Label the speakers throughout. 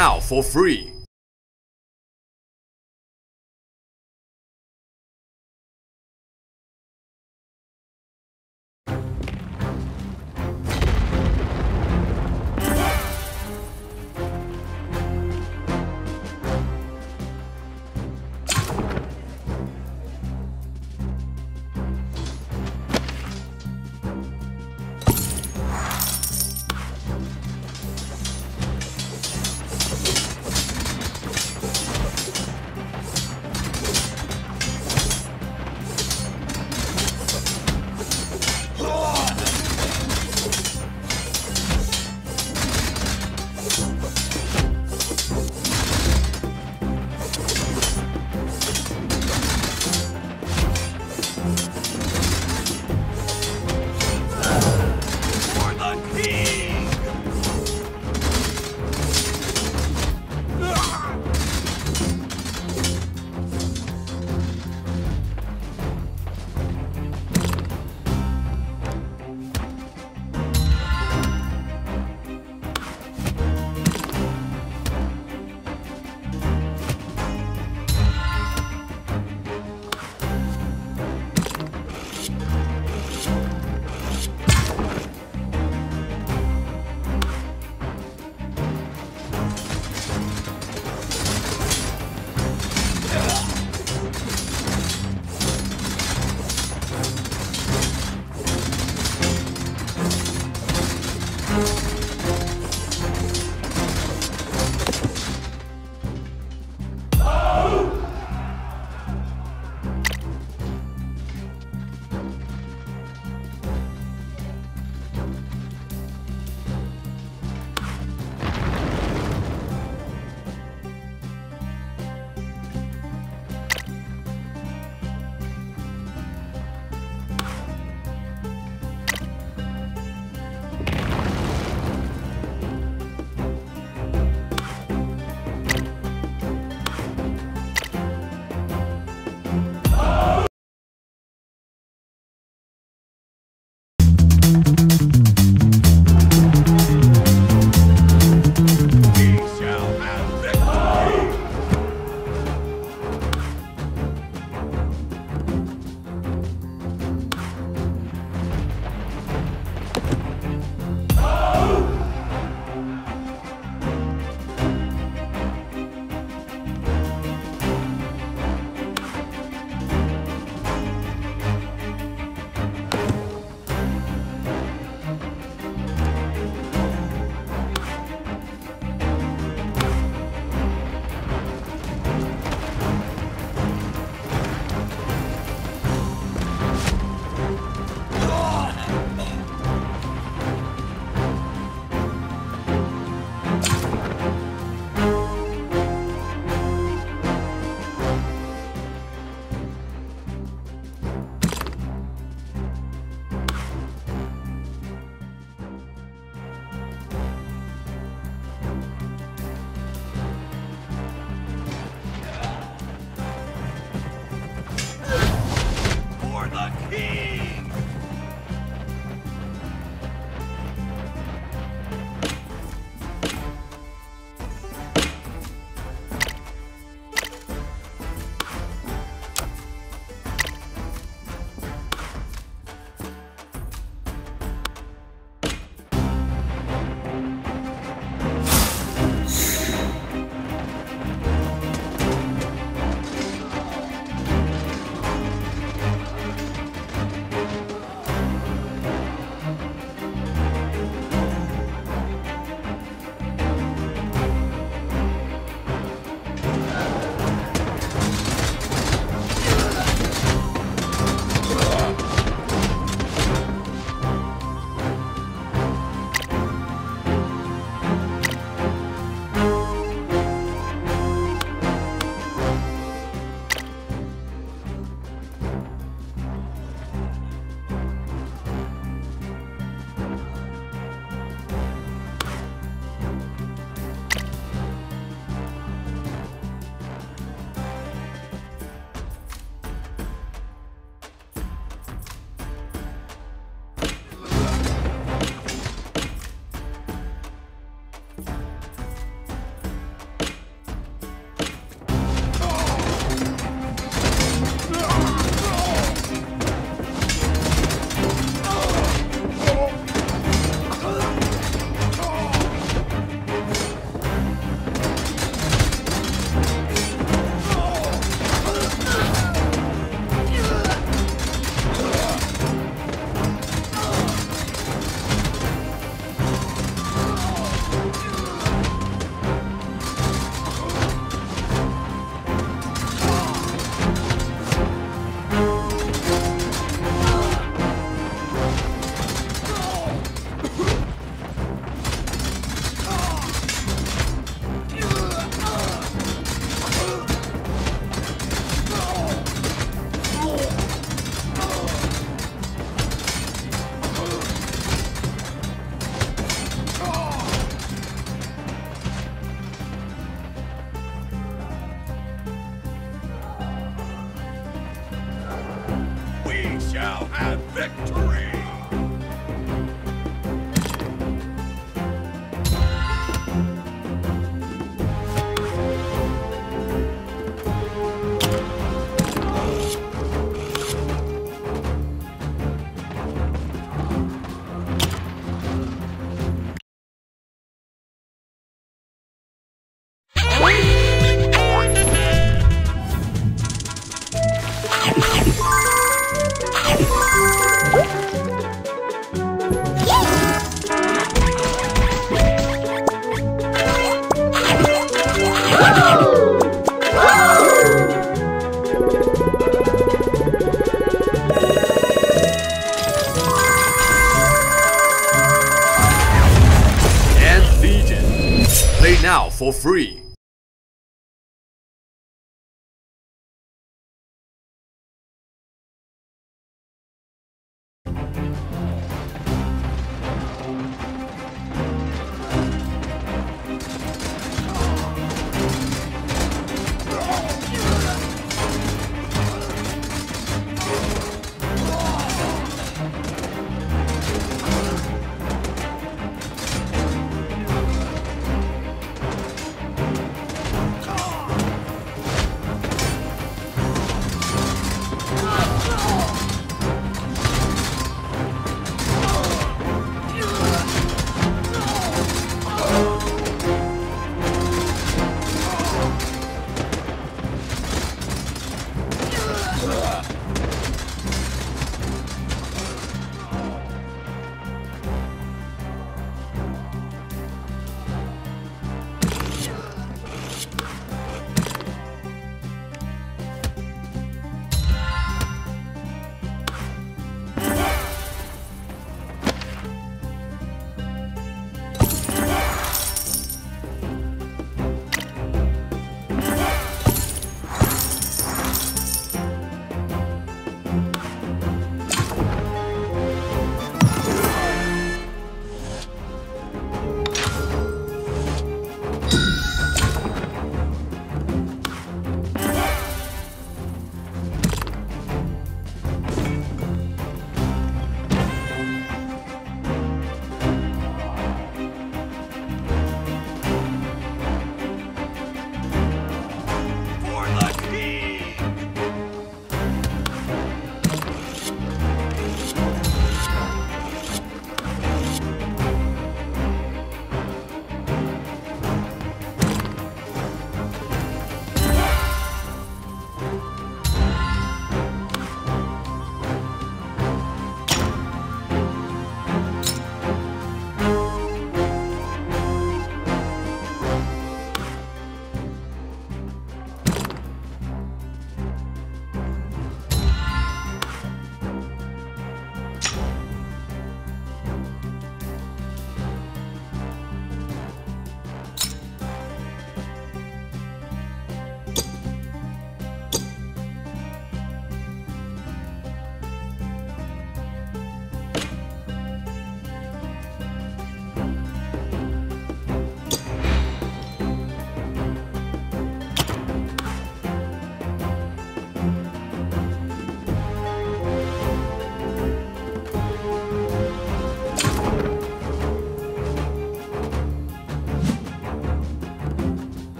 Speaker 1: now for free. For free.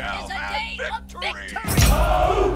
Speaker 2: Shall
Speaker 1: a
Speaker 2: have
Speaker 1: day
Speaker 2: victory.
Speaker 1: of victory.
Speaker 3: Oh!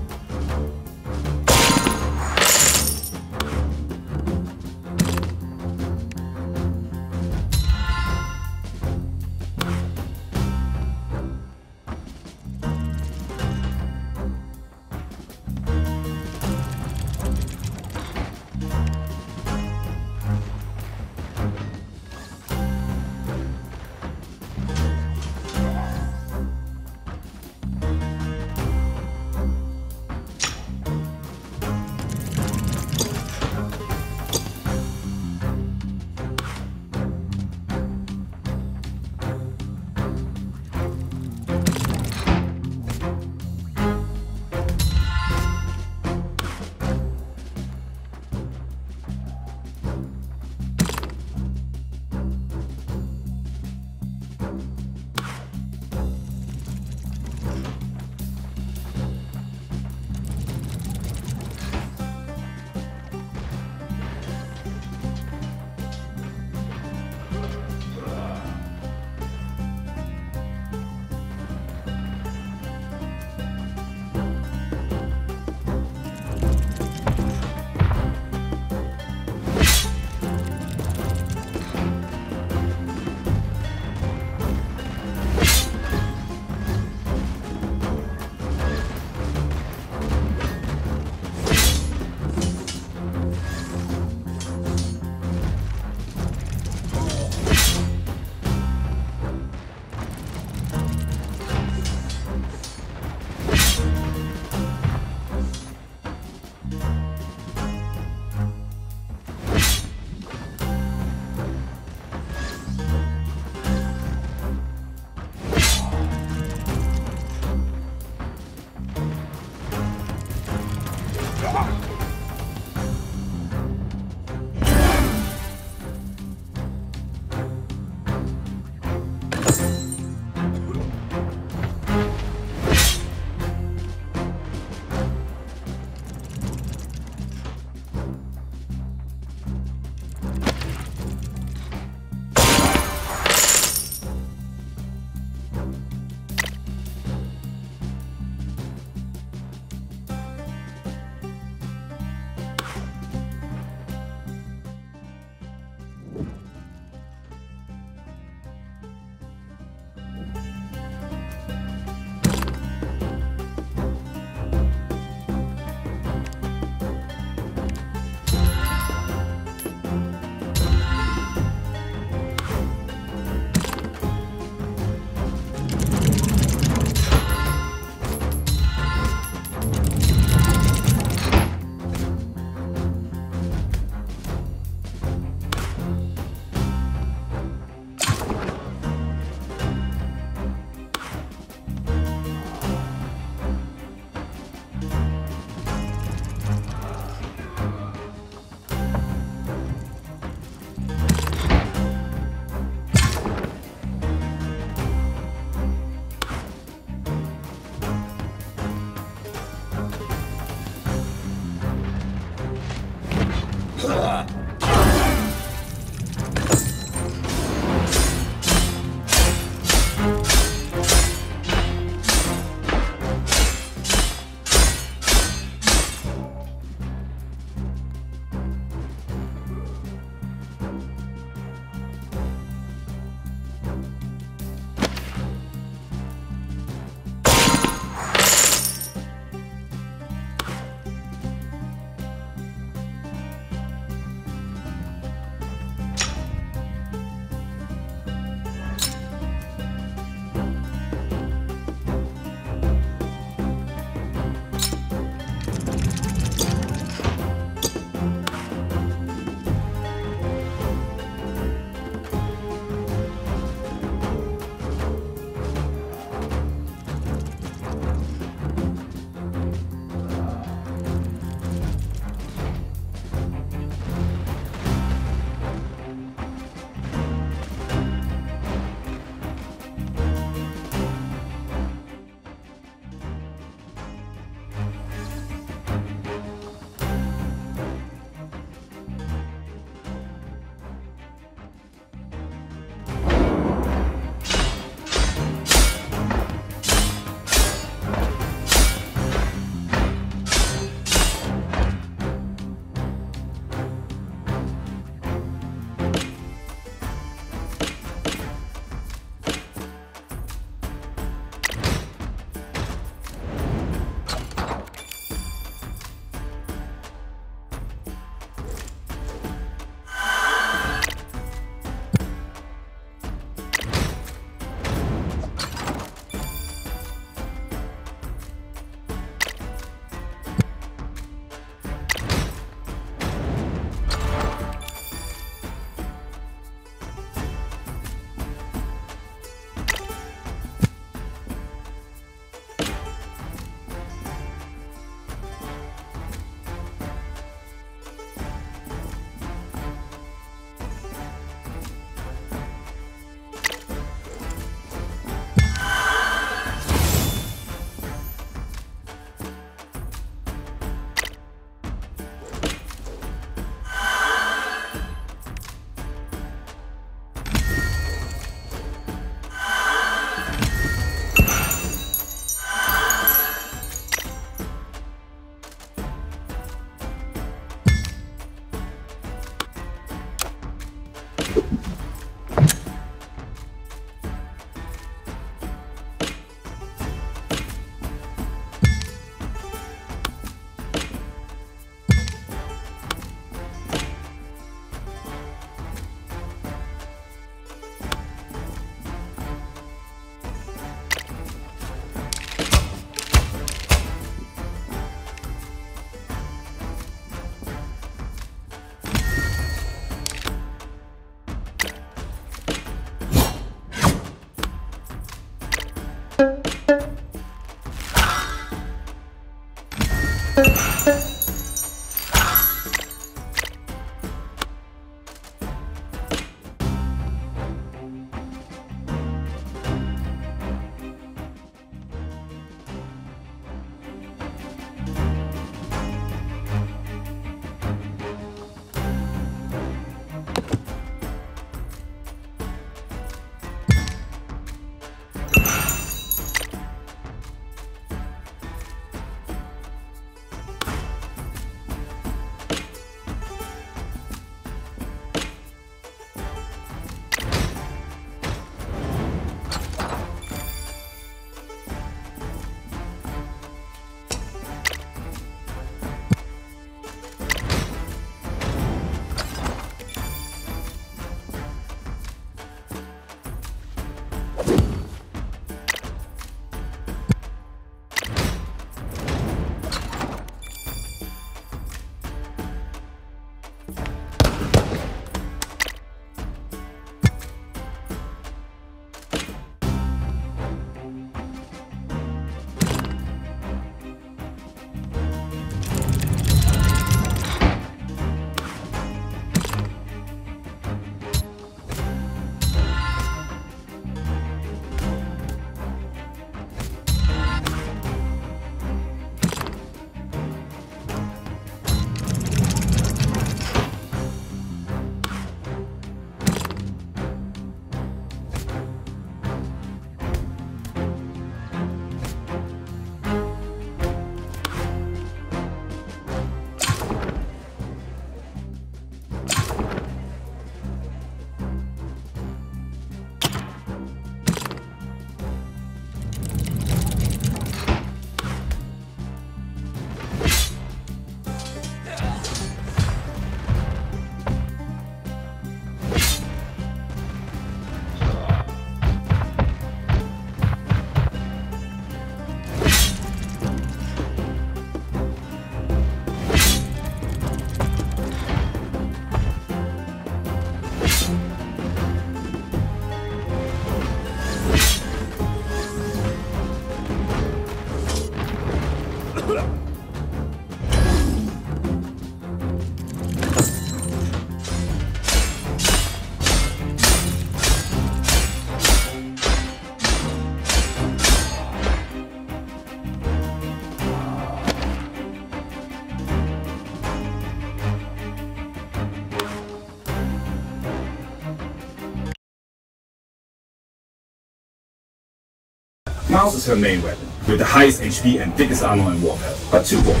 Speaker 3: Maus is her main weapon, with the highest HP and biggest armor in Warpath, but too bulky.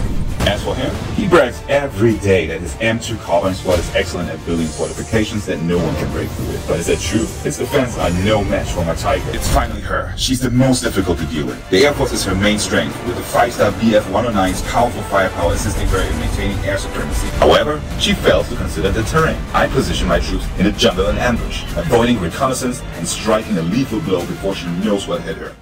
Speaker 4: As for him, he brags every day that his M2 Carbine Squad is excellent at building fortifications that no one can break through with. But is that true? His defense are no match for my Tiger. It's finally her. She's the most difficult to deal with. The Air Force is her main strength, with the 5-star BF-109's powerful firepower assisting her in maintaining air supremacy. However, she fails to consider the terrain. I position my troops in the jungle and ambush, avoiding reconnaissance and striking a lethal blow before she knows what hit her.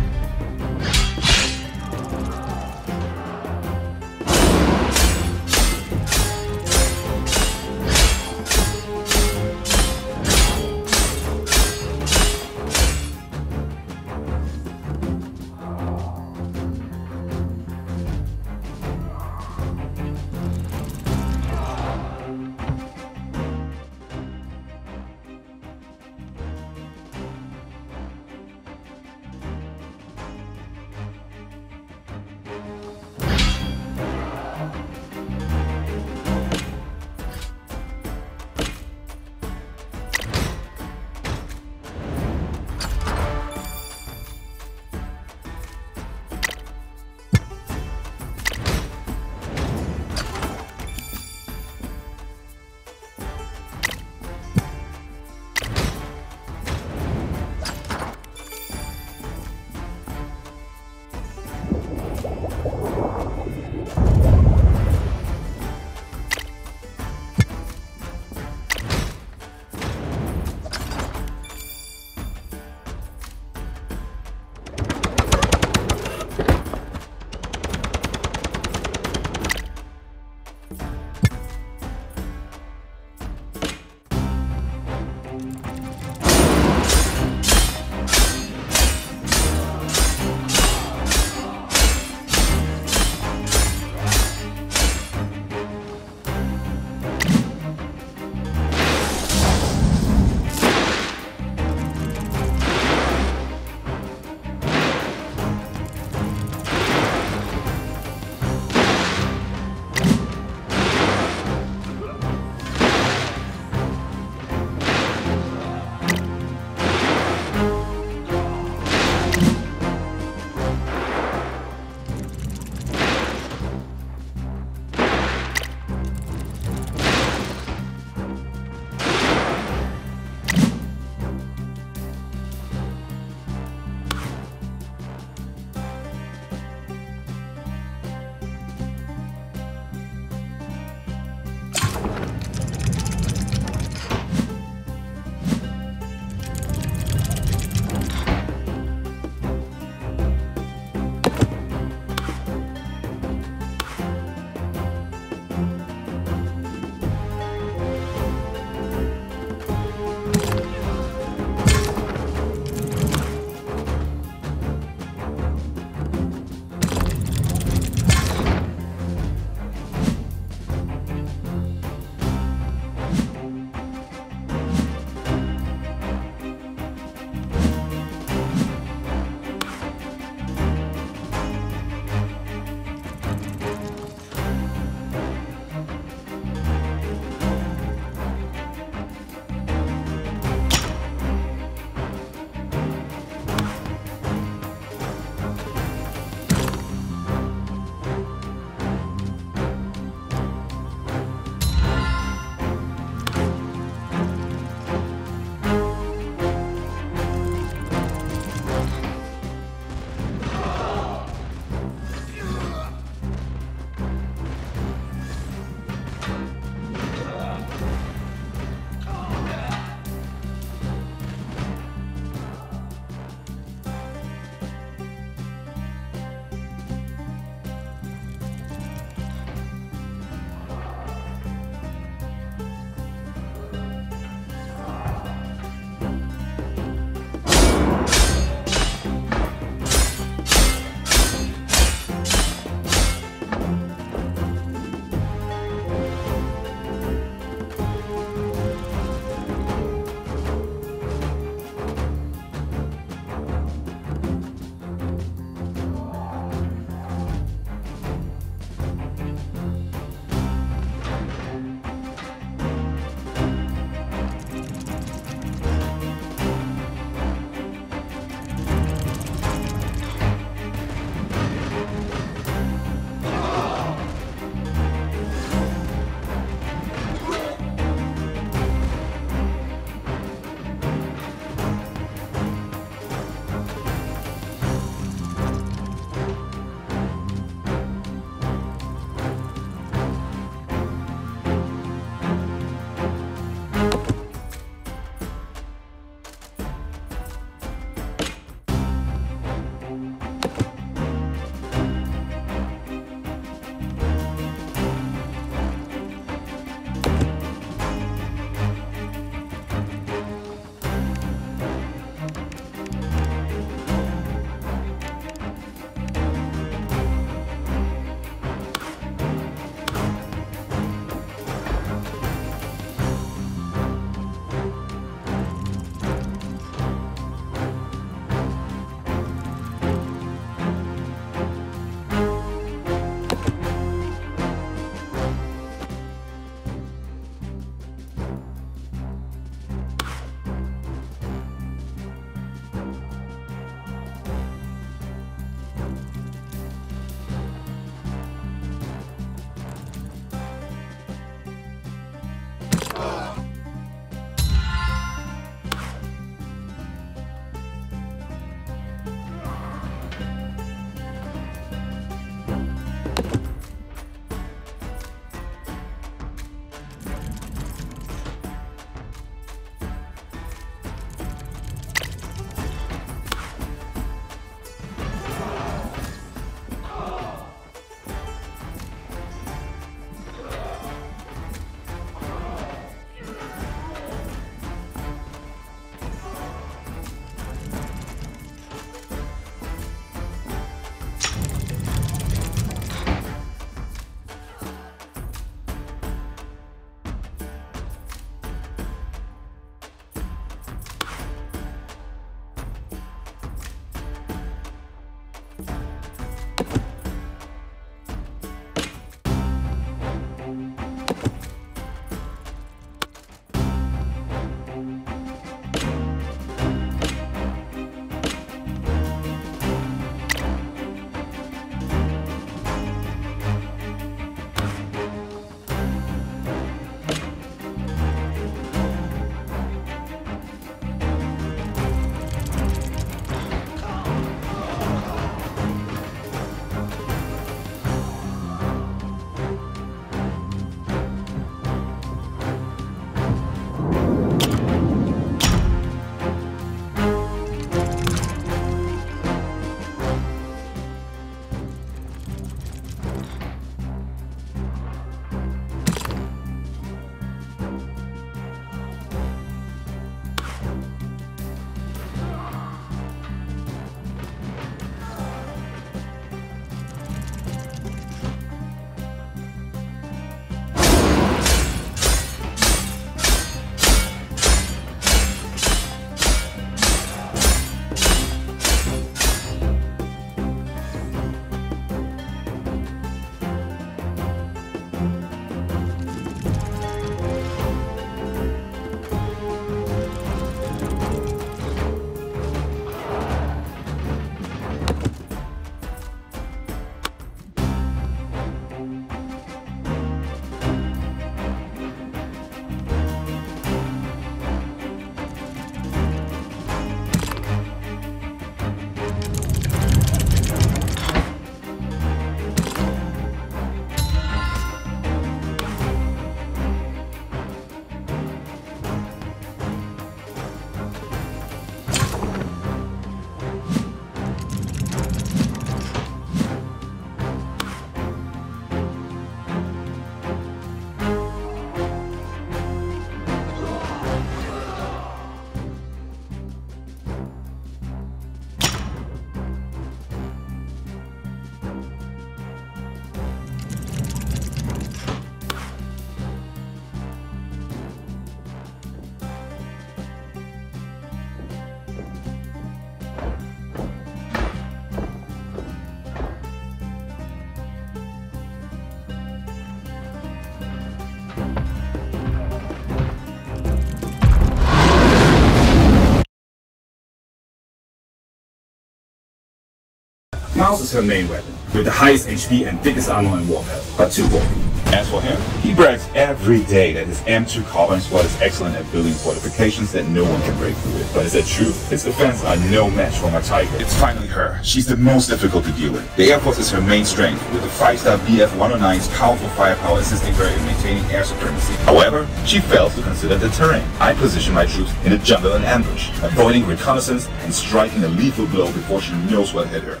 Speaker 3: Maus is her main weapon, with the highest HP and thickest armor in Warpath. But too bulky.
Speaker 4: As for him, he brags every day that his M2 Carbine Squad is excellent at building fortifications that no one can break through with. But is that true? His defense are no match for my Tiger. It's finally her. She's the most difficult to deal with. The Air Force is her main strength, with the 5-star BF-109's powerful firepower assisting her in maintaining air supremacy. However, she fails to consider the terrain. I position my troops in a jungle and ambush, avoiding reconnaissance and striking a lethal blow before she knows what hit her.